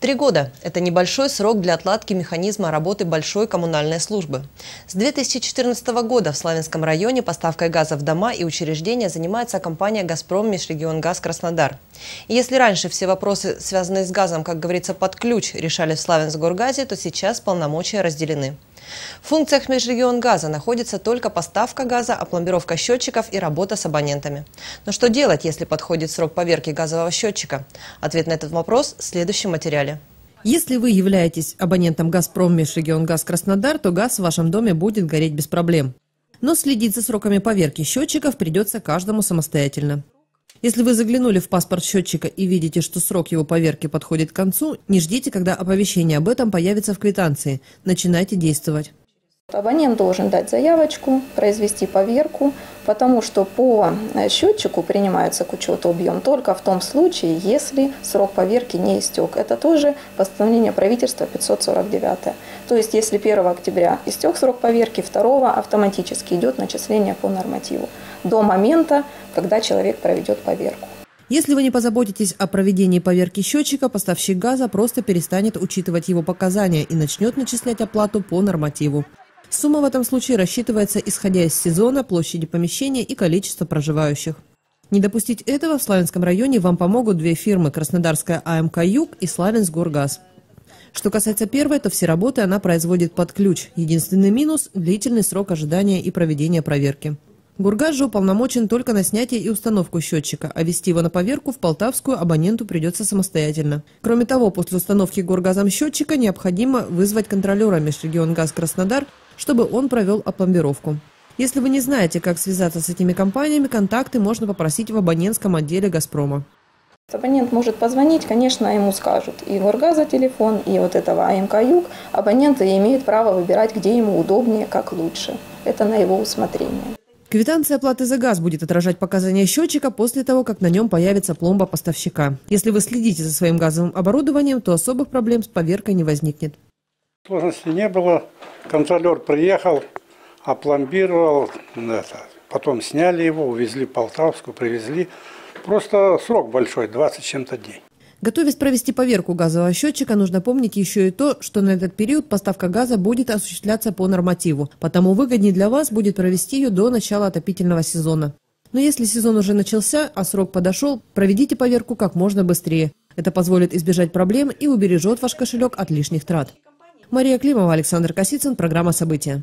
Три года – это небольшой срок для отладки механизма работы большой коммунальной службы. С 2014 года в Славянском районе поставкой газа в дома и учреждения занимается компания «Газпром Межрегионгаз Краснодар». И если раньше все вопросы, связанные с газом, как говорится, под ключ решали в Славянск-Горгазе, то сейчас полномочия разделены. В функциях межрегионгаза находится только поставка газа, опломбировка счетчиков и работа с абонентами. Но что делать, если подходит срок поверки газового счетчика? Ответ на этот вопрос в следующем материале. Если вы являетесь абонентом «Газпром» Межрегионгаз Краснодар, то газ в вашем доме будет гореть без проблем. Но следить за сроками поверки счетчиков придется каждому самостоятельно. Если вы заглянули в паспорт счетчика и видите, что срок его поверки подходит к концу, не ждите, когда оповещение об этом появится в квитанции. Начинайте действовать. Абонент должен дать заявочку, произвести поверку, потому что по э, счетчику принимается к учету объем только в том случае, если срок поверки не истек. Это тоже постановление правительства 549. То есть, если 1 октября истек срок поверки, 2 автоматически идет начисление по нормативу до момента, когда человек проведет поверку. Если вы не позаботитесь о проведении поверки счетчика, поставщик газа просто перестанет учитывать его показания и начнет начислять оплату по нормативу. Сумма в этом случае рассчитывается исходя из сезона, площади помещения и количества проживающих. Не допустить этого в Славянском районе вам помогут две фирмы – Краснодарская АМК «Юг» и Славянск Горгаз. Что касается первой, то все работы она производит под ключ. Единственный минус – длительный срок ожидания и проведения проверки. Гургаз же уполномочен только на снятие и установку счетчика, а вести его на поверку в Полтавскую абоненту придется самостоятельно. Кроме того, после установки Гургазом счетчика необходимо вызвать контролера Межрегионгаз Краснодар чтобы он провел опломбировку. Если вы не знаете, как связаться с этими компаниями, контакты можно попросить в абонентском отделе «Газпрома». Абонент может позвонить, конечно, ему скажут и Горгаза телефон, и вот этого АМК Юг. Абоненты имеют право выбирать, где ему удобнее, как лучше. Это на его усмотрение. Квитанция оплаты за газ будет отражать показания счетчика после того, как на нем появится пломба поставщика. Если вы следите за своим газовым оборудованием, то особых проблем с поверкой не возникнет. Сложности не было. Контролер приехал, опломбировал, это, потом сняли его, увезли в Полтавскую, привезли. Просто срок большой, 20 чем-то дней. Готовясь провести поверку газового счетчика, нужно помнить еще и то, что на этот период поставка газа будет осуществляться по нормативу, потому выгоднее для вас будет провести ее до начала отопительного сезона. Но если сезон уже начался, а срок подошел, проведите поверку как можно быстрее. Это позволит избежать проблем и убережет ваш кошелек от лишних трат. Мария Климова, Александр Косицын, программа «События».